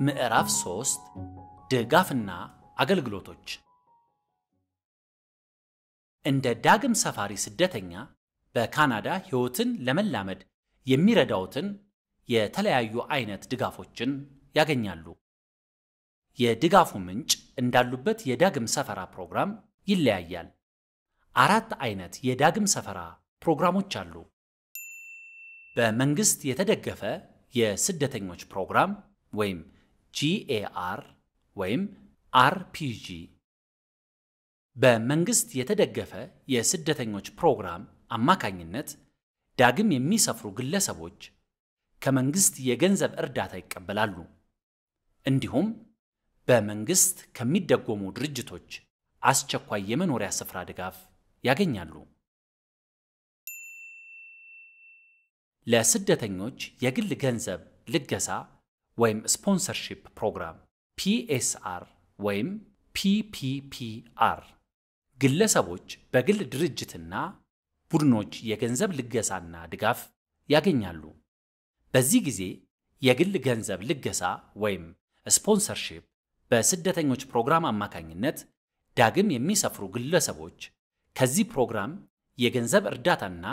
ምዕራፍ 3 ድጋፍና አገልግሎቶች እንደ ዳግም ሰፋሪ ስደተኛ በካናዳ ሕይወትን ለመላመድ የሚረዳውትን የተለያዩ አይነት ድጋፎችን ያገኛሉ። የድጋፉ ምንጭ እንዳሉበት የዳግም ሰፈራ ፕሮግራም ይለያያል። አራት አይነት የዳግም ሰፈራ ፕሮግራሞች አሉ። በመንግስት የተደገፈ የስደተኞች ፕሮግራም ወይም GAR ወይም RPG። በመንግስት የተደገፈ የስደተኞች ፕሮግራም አማካኝነት ዳግም የሚሰፍሩ ግለሰቦች ከመንግስት የገንዘብ እርዳታ ይቀበላሉ። እንዲሁም በመንግስት ከሚደጎሙ ድርጅቶች አስቸኳይ የመኖሪያ ስፍራ ድጋፍ ያገኛሉ። ለስደተኞች የግል ገንዘብ ልገሳ ወይም sponsorship ፕሮግራም PSR ወይም PPPR ግለሰቦች በግል ድርጅትና ቡድኖች የገንዘብ ልገሳና ድጋፍ ያገኛሉ። በዚህ ጊዜ የግል ገንዘብ ልገሳ ወይም sponsorship በስደተኞች ፕሮግራም አማካኝነት ዳግም የሚሰፍሩ ግለሰቦች ከዚህ ፕሮግራም የገንዘብ እርዳታና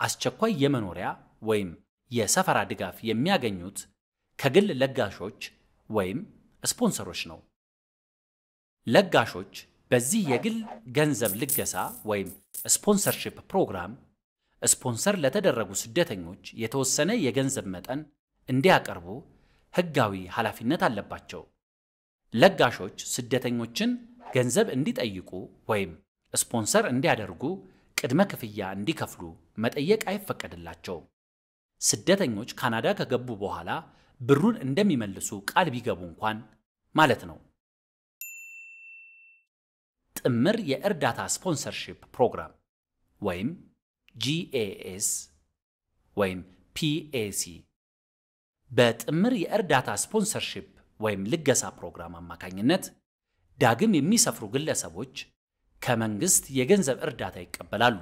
አስቸኳይ የመኖሪያ ወይም የሰፈራ ድጋፍ የሚያገኙት ከግል ለጋሾች ወይም ስፖንሰሮች ነው። ለጋሾች በዚህ የግል ገንዘብ ልገሳ ወይም sponsorship ፕሮግራም ስፖንሰር ለተደረጉ ስደተኞች የተወሰነ የገንዘብ መጠን እንዲያቀርቡ ሕጋዊ ኃላፊነት አለባቸው። ለጋሾች ስደተኞችን ገንዘብ እንዲጠይቁ ወይም ስፖንሰር እንዲያደርጉ ቅድመ ክፍያ እንዲከፍሉ መጠየቅ አይፈቀድላቸውም። ስደተኞች ካናዳ ከገቡ በኋላ ብሩን እንደሚመልሱ ቃል ቢገቡ እንኳን ማለት ነው። ጥምር የእርዳታ sponsorship ፕሮግራም ወይም JAS ወይም PAC በጥምር የእርዳታ sponsorship ወይም ልገሳ ፕሮግራም አማካኝነት ዳግም የሚሰፍሩ ግለሰቦች ከመንግስት የገንዘብ እርዳታ ይቀበላሉ።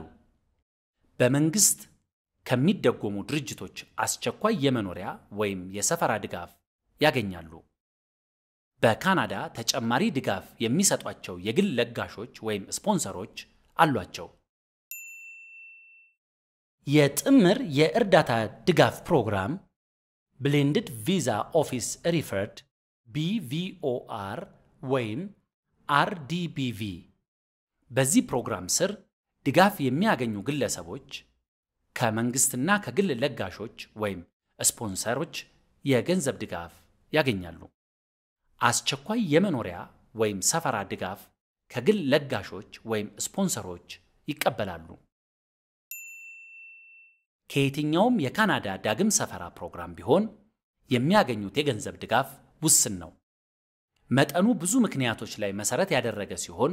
በመንግስት ከሚደጎሙ ድርጅቶች አስቸኳይ የመኖሪያ ወይም የሰፈራ ድጋፍ ያገኛሉ። በካናዳ ተጨማሪ ድጋፍ የሚሰጧቸው የግል ለጋሾች ወይም ስፖንሰሮች አሏቸው። የጥምር የእርዳታ ድጋፍ ፕሮግራም Blended Visa Office Referred BVOR ወይም RDBV በዚህ ፕሮግራም ስር ድጋፍ የሚያገኙ ግለሰቦች ከመንግስትና ከግል ለጋሾች ወይም ስፖንሰሮች የገንዘብ ድጋፍ ያገኛሉ። አስቸኳይ የመኖሪያ ወይም ሰፈራ ድጋፍ ከግል ለጋሾች ወይም ስፖንሰሮች ይቀበላሉ። ከየትኛውም የካናዳ ዳግም ሰፈራ ፕሮግራም ቢሆን የሚያገኙት የገንዘብ ድጋፍ ውስን ነው። መጠኑ ብዙ ምክንያቶች ላይ መሰረት ያደረገ ሲሆን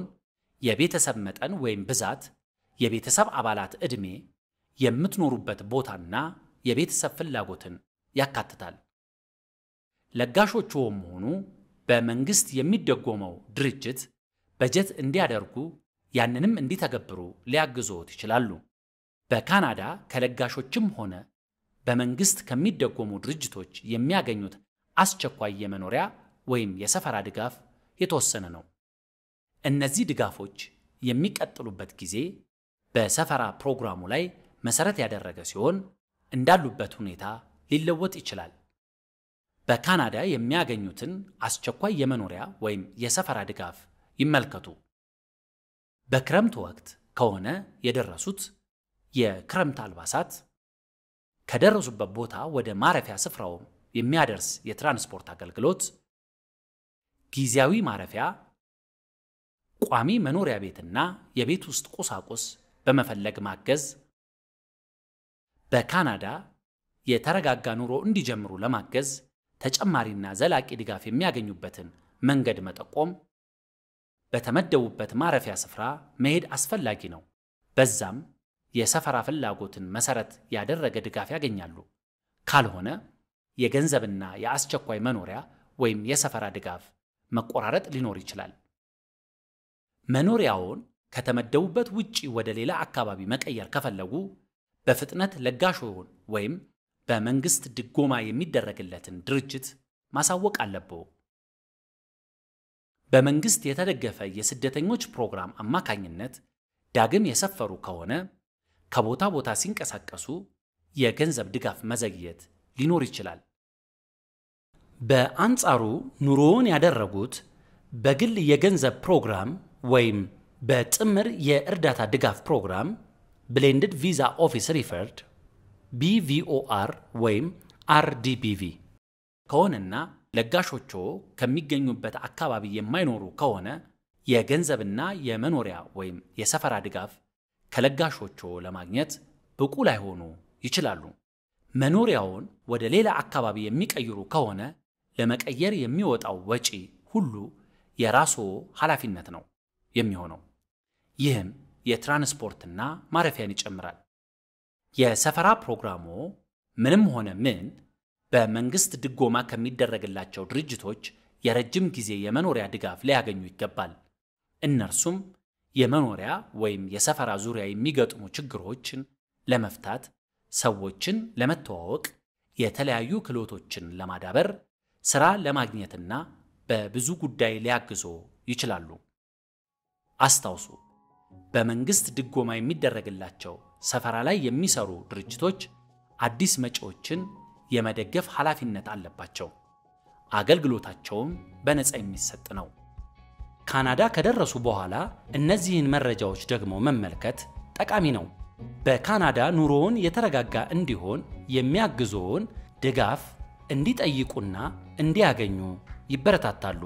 የቤተሰብ መጠን ወይም ብዛት፣ የቤተሰብ አባላት ዕድሜ፣ የምትኖሩበት ቦታና የቤተሰብ ፍላጎትን ያካትታል። ለጋሾችዎም ሆኑ በመንግስት የሚደጎመው ድርጅት በጀት እንዲያደርጉ ያንንም እንዲተገብሩ ሊያግዞት ይችላሉ። በካናዳ ከለጋሾችም ሆነ በመንግስት ከሚደጎሙ ድርጅቶች የሚያገኙት አስቸኳይ የመኖሪያ ወይም የሰፈራ ድጋፍ የተወሰነ ነው። እነዚህ ድጋፎች የሚቀጥሉበት ጊዜ በሰፈራ ፕሮግራሙ ላይ መሰረት ያደረገ ሲሆን እንዳሉበት ሁኔታ ሊለወጥ ይችላል። በካናዳ የሚያገኙትን አስቸኳይ የመኖሪያ ወይም የሰፈራ ድጋፍ ይመልከቱ። በክረምት ወቅት ከሆነ የደረሱት የክረምት አልባሳት፣ ከደረሱበት ቦታ ወደ ማረፊያ ስፍራው የሚያደርስ የትራንስፖርት አገልግሎት፣ ጊዜያዊ ማረፊያ፣ ቋሚ መኖሪያ ቤትና የቤት ውስጥ ቁሳቁስ በመፈለግ ማገዝ፣ በካናዳ የተረጋጋ ኑሮ እንዲጀምሩ ለማገዝ ተጨማሪና ዘላቂ ድጋፍ የሚያገኙበትን መንገድ መጠቆም፣ በተመደቡበት ማረፊያ ስፍራ መሄድ አስፈላጊ ነው። በዛም የሰፈራ ፍላጎትን መሰረት ያደረገ ድጋፍ ያገኛሉ። ካልሆነ የገንዘብና የአስቸኳይ መኖሪያ ወይም የሰፈራ ድጋፍ መቆራረጥ ሊኖር ይችላል። መኖሪያውን ከተመደቡበት ውጪ ወደ ሌላ አካባቢ መቀየር ከፈለጉ በፍጥነት ለጋሾውን ወይም በመንግስት ድጎማ የሚደረግለትን ድርጅት ማሳወቅ አለብዎ። በመንግሥት የተደገፈ የስደተኞች ፕሮግራም አማካኝነት ዳግም የሰፈሩ ከሆነ ከቦታ ቦታ ሲንቀሳቀሱ የገንዘብ ድጋፍ መዘግየት ሊኖር ይችላል። በአንጻሩ ኑሮውን ያደረጉት በግል የገንዘብ ፕሮግራም ወይም በጥምር የእርዳታ ድጋፍ ፕሮግራም Blended Visa Office Referred BVOR ወይም RDBV ከሆነና ለጋሾቹ ከሚገኙበት አካባቢ የማይኖሩ ከሆነ የገንዘብና የመኖሪያ ወይም የሰፈራ ድጋፍ ከለጋሾቹ ለማግኘት ብቁ ላይሆኑ ይችላሉ። መኖሪያውን ወደ ሌላ አካባቢ የሚቀይሩ ከሆነ ለመቀየር የሚወጣው ወጪ ሁሉ የራስዎ ኃላፊነት ነው የሚሆነው። ይህም የትራንስፖርትና ማረፊያን ይጨምራል። የሰፈራ ፕሮግራሙ ምንም ሆነ ምን በመንግስት ድጎማ ከሚደረግላቸው ድርጅቶች የረጅም ጊዜ የመኖሪያ ድጋፍ ሊያገኙ ይገባል። እነርሱም የመኖሪያ ወይም የሰፈራ ዙሪያ የሚገጥሙ ችግሮችን ለመፍታት፣ ሰዎችን ለመተዋወቅ፣ የተለያዩ ክህሎቶችን ለማዳበር፣ ሥራ ለማግኘትና በብዙ ጉዳይ ሊያግዞ ይችላሉ። አስታውሱ፣ በመንግስት ድጎማ የሚደረግላቸው ሰፈራ ላይ የሚሰሩ ድርጅቶች አዲስ መጪዎችን የመደገፍ ኃላፊነት አለባቸው። አገልግሎታቸውም በነፃ የሚሰጥ ነው። ካናዳ ከደረሱ በኋላ እነዚህን መረጃዎች ደግሞ መመልከት ጠቃሚ ነው። በካናዳ ኑሮውን የተረጋጋ እንዲሆን የሚያግዞውን ድጋፍ እንዲጠይቁና እንዲያገኙ ይበረታታሉ።